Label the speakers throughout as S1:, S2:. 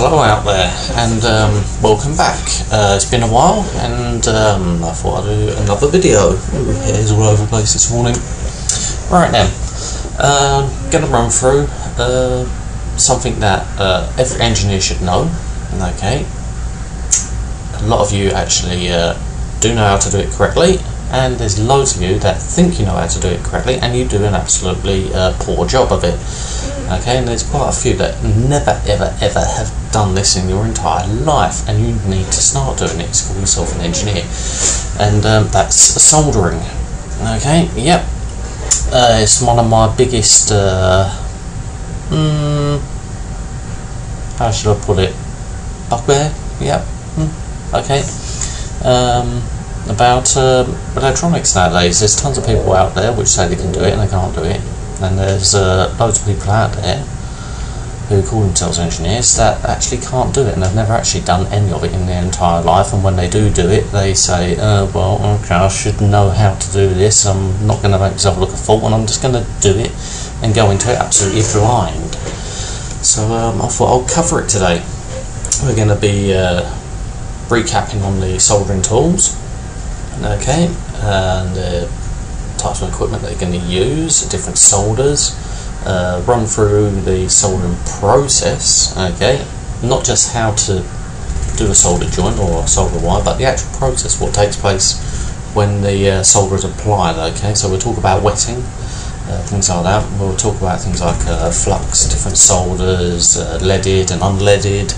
S1: hello out there, and um, welcome back. Uh, it's been a while, and um, I thought I'd do another video. Ooh, Hair's all over the place this morning. Right then, um, gonna run through uh, something that uh, every engineer should know. Okay, a lot of you actually uh, do know how to do it correctly, and there's loads of you that think you know how to do it correctly, and you do an absolutely uh, poor job of it. Okay, and there's quite a few that never ever ever have done this in your entire life, and you need to start doing it to call yourself an engineer, and um, that's soldering. Okay, yep, uh, it's one of my biggest. Uh, mm, how should I put it? Bugbear. Yep. Mm, okay. Um, about uh, electronics nowadays. There's tons of people out there which say they can do it and they can't do it and there's uh, loads of people out there who call themselves engineers that actually can't do it and they've never actually done any of it in their entire life. And when they do do it they say uh, well okay I should know how to do this. I'm not going to make myself look a fool and I'm just going to do it and go into it absolutely blind. So um, I thought I'll cover it today. We're going to be uh, recapping on the soldering tools. Okay and uh, types of equipment that you're going to use, different solders, uh, run through the soldering process, okay, not just how to do a solder joint or a solder wire, but the actual process, what takes place when the uh, solder is applied, okay, so we'll talk about wetting, uh, things like that, we'll talk about things like uh, flux, different solders, uh, leaded and unleaded,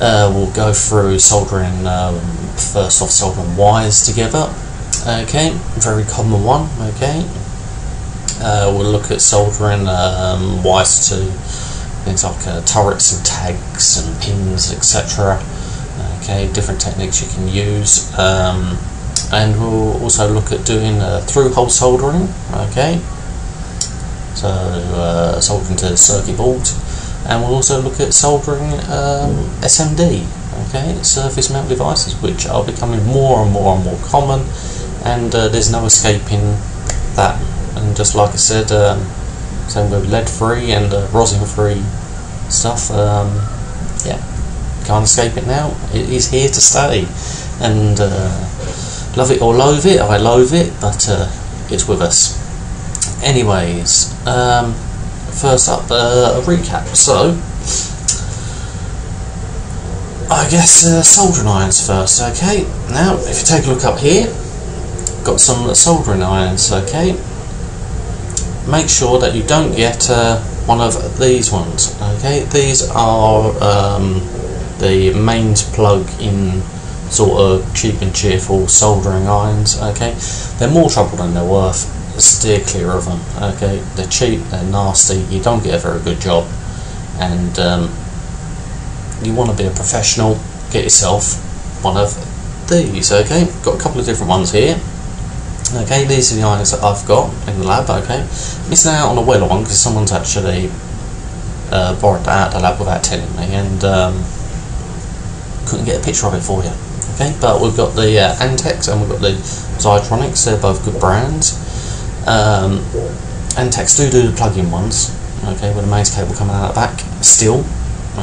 S1: uh, we'll go through soldering, um, first off soldering wires together, Okay, very common one. Okay, uh, we'll look at soldering um, wires to things like uh, turrets and tags and pins, etc. Okay, different techniques you can use, um, and we'll also look at doing uh, through-hole soldering. Okay, so uh, soldering to circuit board, and we'll also look at soldering um, SMD. Okay, surface mount devices, which are becoming more and more and more common and uh, there's no escaping that. And just like I said um, same with lead free and uh, rosin free stuff um, yeah. Can't escape it now. It is here to stay. And uh, love it or loathe it I loathe it but uh, it's with us. Anyways um, first up uh, a recap. So I guess uh, soldering irons first okay? Now if you take a look up here got some soldering irons okay make sure that you don't get uh, one of these ones okay? These are um, the mains plug in sort of cheap and cheerful soldering irons okay? They're more trouble than they're worth. Steer clear of them okay? They're cheap they're nasty you don't get a very good job. And um, you want to be a professional get yourself one of these okay? Got a couple of different ones here Okay, these are the items that I've got in the lab, okay. Missing out on a Weller one because someone's actually uh, borrowed that out of the lab without telling me and um, couldn't get a picture of it for you. Okay, but we've got the uh, Antex and we've got the Xytronics, they're both good brands. Um, Antex do do the plug-in ones, okay, with a mains cable coming out the back, still,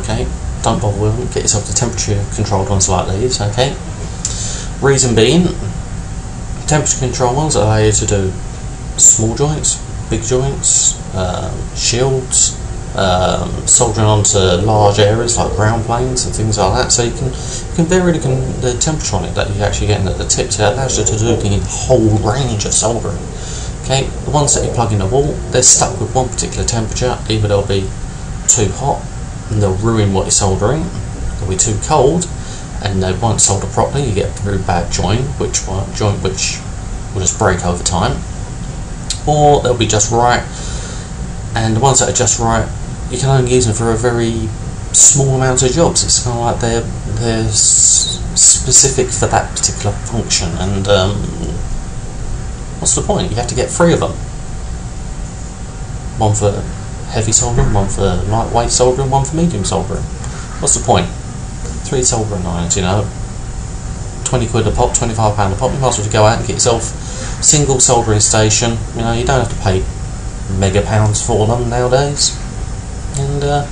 S1: okay, don't bother with them, get yourself the temperature controlled ones like these, okay. Reason being, temperature control ones allow you to do small joints, big joints, um, shields, um, soldering onto large areas like ground planes and things like that. So you can you can vary the, the temperature on it that you're actually getting at the tip. So it allows you to do the whole range of soldering. Okay, the ones that you plug in the wall, they're stuck with one particular temperature. Either they'll be too hot and they'll ruin what you're soldering. They'll be too cold and they won't solder properly, you get a very bad joint, which joint which will just break over time. Or they'll be just right, and the ones that are just right, you can only use them for a very small amount of jobs. It's kind of like they're they're specific for that particular function, and um, what's the point? You have to get three of them. One for heavy soldering, one for lightweight soldering, one for medium soldering. What's the point? Three soldering irons, you know, 20 quid a pop, 25 pound a pop, you might as well go out and get yourself single soldering station, you know, you don't have to pay mega pounds for them nowadays, and uh,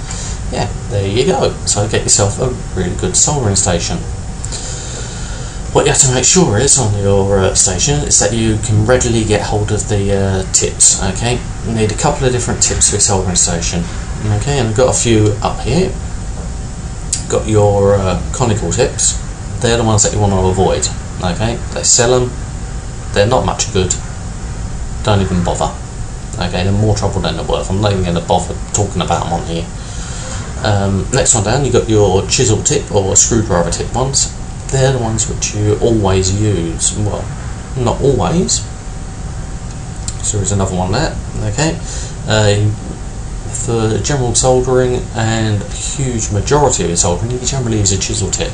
S1: yeah, there you go. So get yourself a really good soldering station. What you have to make sure is on your uh, station is that you can readily get hold of the uh, tips. Okay, you need a couple of different tips for your soldering station. Okay, and I've got a few up here. Got your uh, conical tips. They're the ones that you want to avoid. Okay, they sell them. They're not much good. Don't even bother. Okay, they're more trouble than they're worth. I'm not even going to bother talking about them on here. Um, next one down, you've got your chisel tip or screwdriver tip ones they're the ones which you always use. Well, not always. So there's another one there. Okay. Uh, for general soldering and a huge majority of your soldering, you generally use a chisel tip.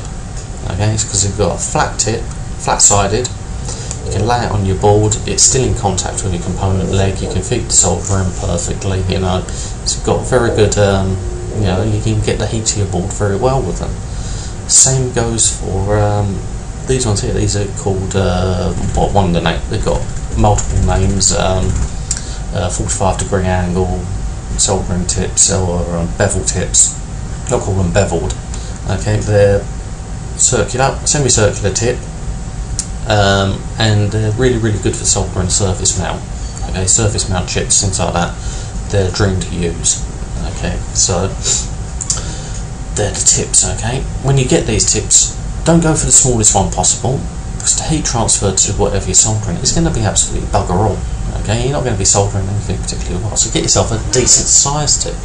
S1: Okay, it's because you've got a flat tip, flat-sided. You can lay it on your board. It's still in contact with your component leg. You can feed the soldering perfectly. You know, it's got very good. Um, you know, you can get the heat to your board very well with them. Same goes for um, these ones here. These are called uh, one of the name. They've got multiple names. Um, uh, 45 degree angle soldering tips or um, bevel tips. I'll call them beveled. Okay, they're circular, semi circular, semicircular tip, um, and they're really really good for soldering surface mount. Okay, surface mount chips, things like that. They're a dream to use. Okay, so they're the tips, okay? When you get these tips, don't go for the smallest one possible, because the heat transfer to whatever you're soldering is going to be absolutely bugger all, okay? You're not going to be soldering anything particularly well, so get yourself a decent size tip,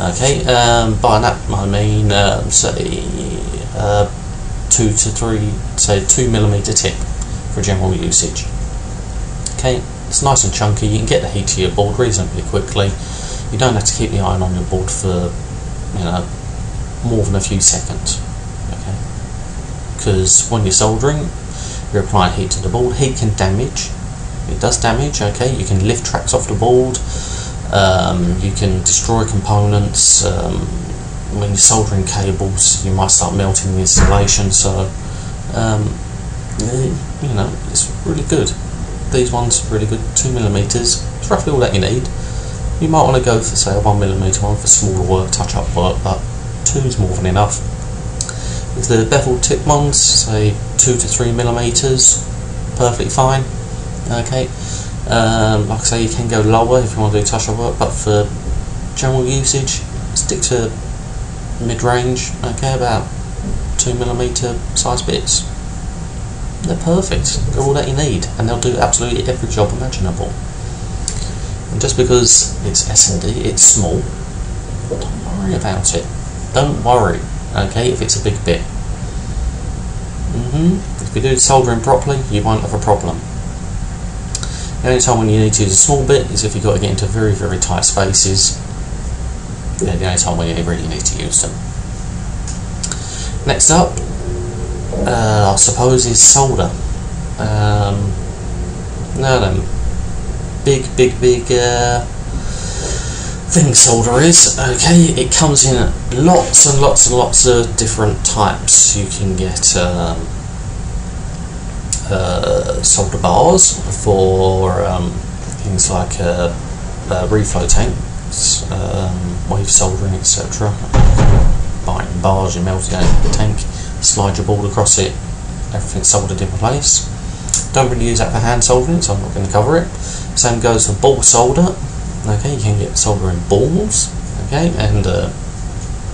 S1: okay? Um, by that I mean, um, say, uh, two to three, say two millimeter tip for general usage. Okay, it's nice and chunky, you can get the heat to your board reasonably quickly. You don't have to keep the iron on your board for, you know, more than a few seconds. Okay, because when you're soldering, you're applying heat to the board. Heat can damage. It does damage. Okay, you can lift tracks off the board. Um, you can destroy components. Um, when you're soldering cables, you might start melting the insulation. So, um, you know, it's really good. These ones are really good. Two millimeters. It's roughly all that you need. You might want to go for say a one millimeter one for smaller work, touch-up work, but two is more than enough. With the bevel tip ones, say two to three millimeters, perfectly fine. Okay, um, like I say, you can go lower if you want to do touch-up work, but for general usage, stick to mid-range. Okay, about two millimeter size bits. They're perfect. They're all that you need, and they'll do absolutely every job imaginable. And just because it's SMD, it's small, don't worry about it. Don't worry, okay, if it's a big bit. Mm -hmm. If you do soldering properly, you won't have a problem. The only time when you need to use a small bit is if you've got to get into very, very tight spaces. They're the only time when you really need to use them. Next up, uh, I suppose, is solder. Um, now then, big, big, big uh, thing solder is. Okay, it comes in lots and lots and lots of different types. You can get um, uh, solder bars for um, things like uh, reflow tanks, um, wave soldering, etc. Buying bars, you melt the tank, slide your board across it, everything's soldered in place. Don't really use that for hand soldering, so I'm not going to cover it. Same goes for ball solder okay you can get soldering balls okay and uh,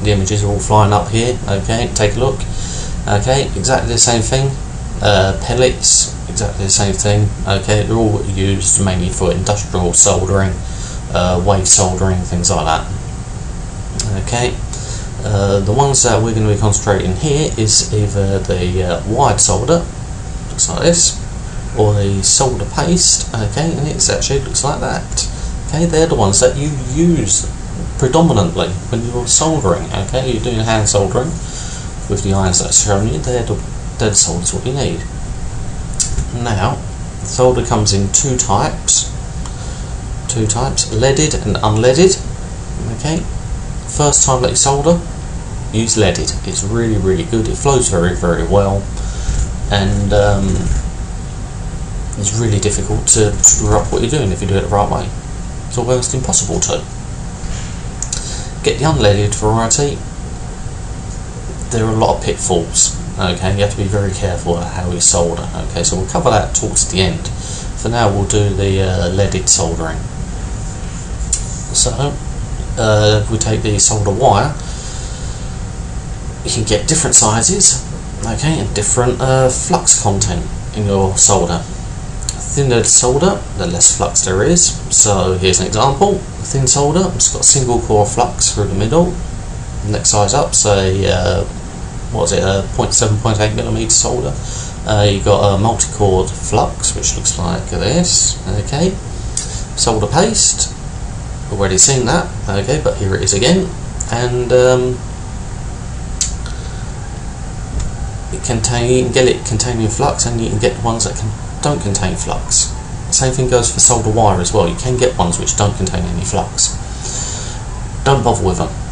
S1: the images are all flying up here okay take a look okay exactly the same thing uh, pellets exactly the same thing okay they're all used mainly for industrial soldering uh, wave soldering things like that okay uh, the ones that we're going to be concentrating here is either the uh, wide solder looks like this or the solder paste okay and it actually looks like that Okay, they're the ones that you use predominantly when you're soldering. Okay, you're doing hand soldering with the irons that's shown you. They're the dead solders what you need. Now, solder comes in two types. Two types, leaded and unleaded. Okay, first time that you solder, use leaded. It's really, really good. It flows very, very well, and um, it's really difficult to screw up what you're doing if you do it the right way. It's almost impossible to. get the unleaded variety, there are a lot of pitfalls. Okay, you have to be very careful how you solder. Okay, so we'll cover that towards the end. For now, we'll do the uh, leaded soldering. So, uh, we take the solder wire. You can get different sizes, okay, and different uh, flux content in your solder. Thinner solder, the less flux there is. So here's an example. Thin solder, it's got single core flux through the middle. Next size up, say, uh, what was it, a 0.7, 0.8 millimeter solder. Uh, you've got a multi-cored flux, which looks like this, okay. Solder paste, already seen that, okay, but here it is again. And um, it contain, you can get it containing flux and you can get ones that can, don't contain flux. Same thing goes for solder wire as well. You can get ones which don't contain any flux. Don't bother with them.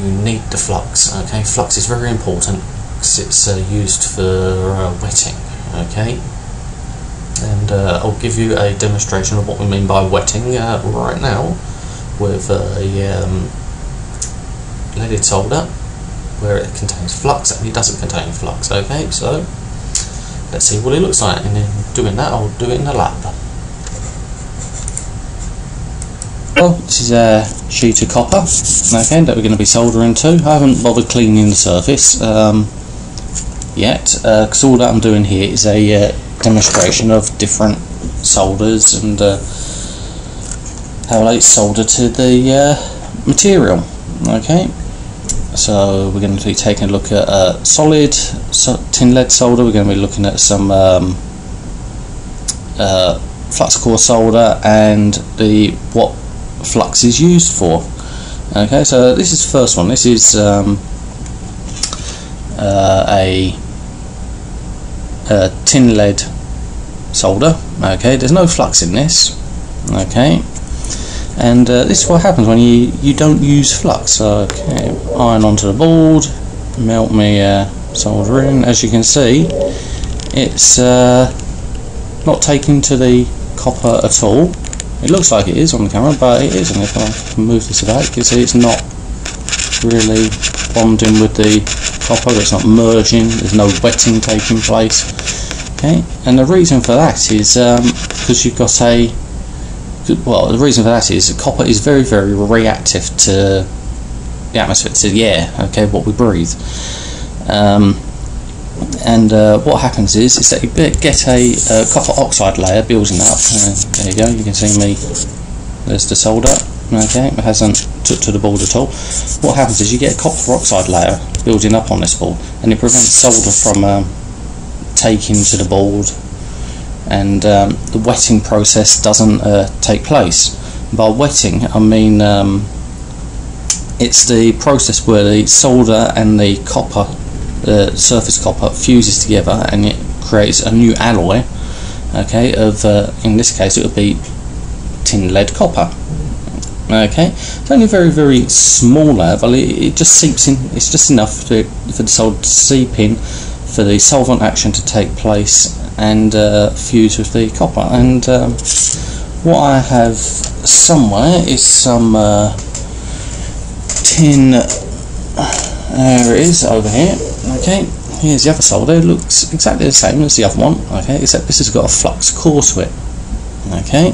S1: You need the flux. Okay, flux is very important because it's uh, used for uh, wetting. Okay, and uh, I'll give you a demonstration of what we mean by wetting uh, right now with a um, leaded solder where it contains flux and it doesn't contain flux okay so let's see what it looks like and in doing that I'll do it in the lab well this is a sheet of copper. Okay that we're going to be soldering to. I haven't bothered cleaning the surface um, yet because uh, all that I'm doing here is a uh, demonstration of different solders and uh, how they solder to the uh, material. Okay so we're going to be taking a look at a solid tin lead solder. We're going to be looking at some um, uh, flux core solder and the what flux is used for. Okay so this is first one. This is um, uh, a, a tin lead solder. Okay there's no flux in this. Okay. And uh, this is what happens when you you don't use flux. Okay iron onto the board melt me uh, solder in. As you can see it's uh, not taken to the copper at all it looks like it is on the camera but it isn't if I move this about you can see it's not really bonding with the copper it's not merging there's no wetting taking place okay and the reason for that is um, because you've got a well, the reason for that is copper is very, very reactive to the atmosphere, to the air, okay, what we breathe. Um, and uh, what happens is, is that you get a uh, copper oxide layer building up. Uh, there you go, you can see me, there's the solder, okay, it hasn't took to the board at all. What happens is you get a copper oxide layer building up on this board, and it prevents solder from um, taking to the board and um, the wetting process doesn't uh, take place. By wetting, I mean um, it's the process where the solder and the copper, the surface copper, fuses together and it creates a new alloy. Okay, of uh, in this case it would be tin lead copper. Okay, it's only very very small level. It, it just seeps in. It's just enough to, for the solder to seep in, for the solvent action to take place, and uh, fuse with the copper and um, what I have somewhere is some uh, tin there it is over here. Okay here's the other solder it looks exactly the same as the other one okay except this has got a flux core to it okay?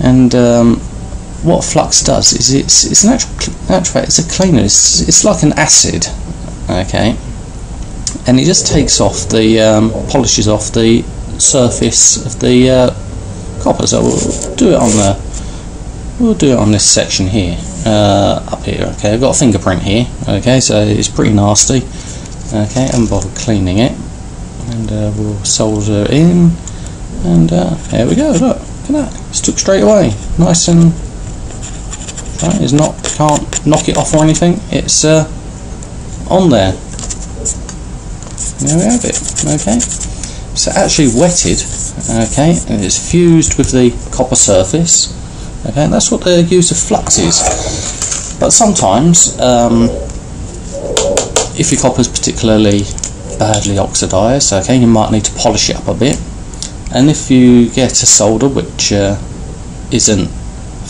S1: And um, what flux does is it's it's an actual, actual it's a cleaner it's, it's like an acid okay? And it just takes off the um, polishes off the surface of the uh, copper. So we'll do it on the we'll do it on this section here uh, up here okay. I've got a fingerprint here okay so it's pretty nasty. Okay and bother cleaning it. And uh, we'll solder in. And uh, there we go look look at that. It's took straight away. Nice and right it's not can't knock it off or anything. It's uh, on there. There we have it okay. So actually wetted okay and it's fused with the copper surface okay and that's what the use of flux is but sometimes um, if your copper is particularly badly oxidized okay you might need to polish it up a bit and if you get a solder which uh, isn't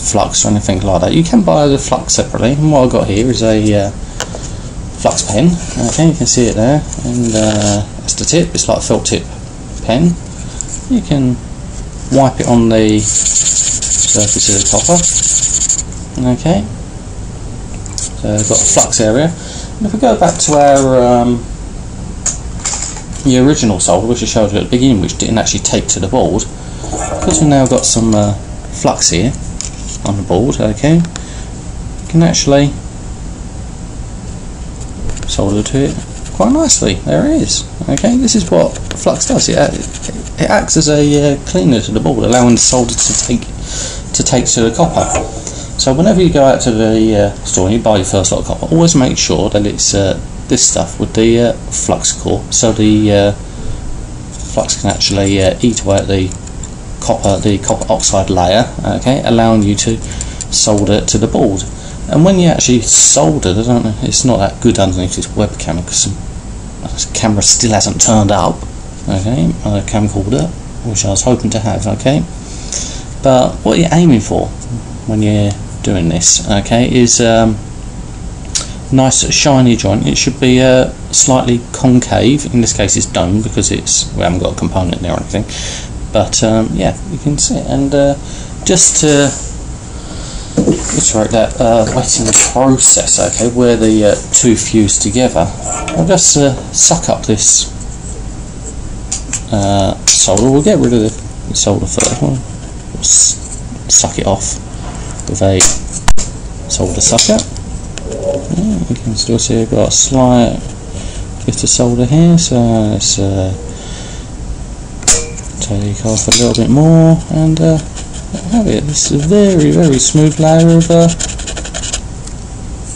S2: flux or anything like that. You can buy the flux separately. And what I've got here is a uh, flux pen. Okay, you can see it there, and uh, that's the tip. It's like a felt tip pen. You can wipe it on the surface of the copper. Okay, so I've got a flux area. And if we go back to our um, the original solder, which I showed you at the beginning, which didn't actually tape to the board, because we've now got some uh, flux here on the board, okay, you can actually solder to it quite nicely. There it is. Okay, this is what flux does. It, it acts as a uh, cleaner to the board, allowing the solder to take to take to the copper. So whenever you go out to the uh, store and you buy your first lot of copper, always make sure that it's uh, this stuff with the uh, flux core, so the uh, flux can actually uh, eat away at the copper, the copper oxide layer, okay, allowing you to solder it to the board. And when you actually soldered, I don't know, it's not that good underneath this webcam because the camera still hasn't turned up. Okay, my camcorder, which I was hoping to have. Okay, but what you're aiming for when you're doing this, okay, is um, nice shiny joint. It should be uh, slightly concave. In this case, it's dome because it's we haven't got a component there or anything. But um, yeah, you can see it. And uh, just to iterate that uh, wetting process, okay, where the uh, two fuse together, I'll just uh, suck up this uh, solder. We'll get rid of the solder first. Suck it off with a solder sucker. Yeah, you can still see I've got a slight bit of solder here, so let's uh, take off a little bit more and uh, have it. This is a very, very smooth layer of uh,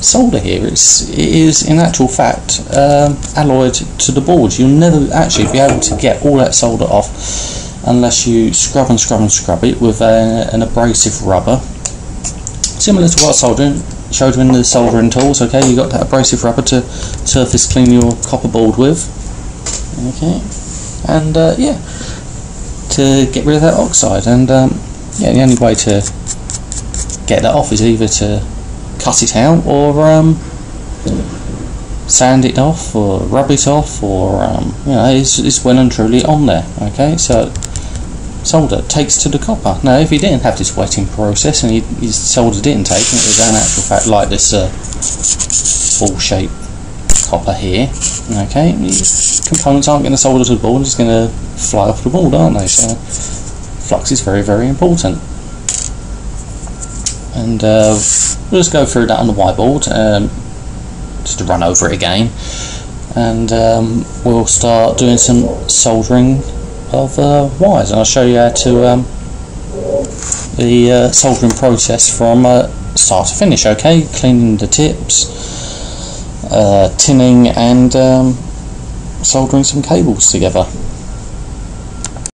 S2: solder here. It's, it is, in actual fact, um, alloyed to the board. You'll never actually be able to get all that solder off unless you scrub and scrub and scrub it with a, an abrasive rubber. Similar to what I soldering, showed you in the soldering tools, okay, you got that abrasive rubber to surface clean your copper board with. Okay, and uh, yeah, to get rid of that oxide. And um, yeah, the only way to get that off is either to cut it out or um, sand it off or rub it off or um, you know it's, it's well and truly on there okay so solder takes to the copper. Now if he didn't have this wetting process and he, his solder didn't take it was an actual fact like this uh, ball shaped copper here okay these components aren't going to solder to the board it's going to fly off the board aren't they? So flux is very very important. And uh, we'll just go through that on the whiteboard um, just to run over it again. And um, we'll start doing some soldering of uh, wires and I'll show you how to um, the uh, soldering process from uh, start to finish okay? Cleaning the tips uh, tinning and um, soldering some cables together